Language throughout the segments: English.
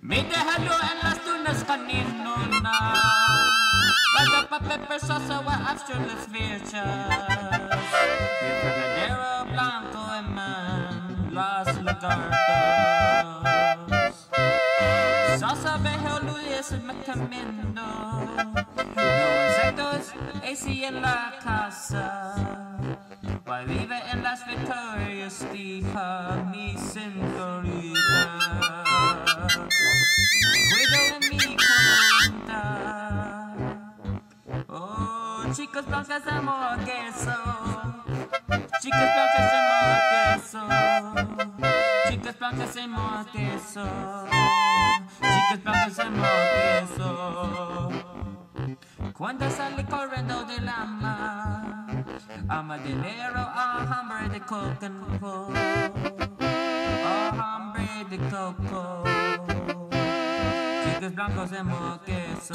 Me dejaluan las tunas kanino na Pagka-pepper salsa wa after las fichas Verdadero blanco and man Las lagartos Salsa bejo Luis Macamendo Victorias Hija mi señorita Cuido de mi cuenta Oh, chicos blancas de amor queso Chicas blancas de amor queso Chicas blancas de amor queso Chicas blancas de amor queso Cuando sale corriendo del ama Ama dinero a hambre de coco. A hambre de coco. Chicas blancos de queso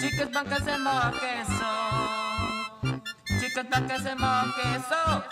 Chicas blancas de queso Chicas blancas de queso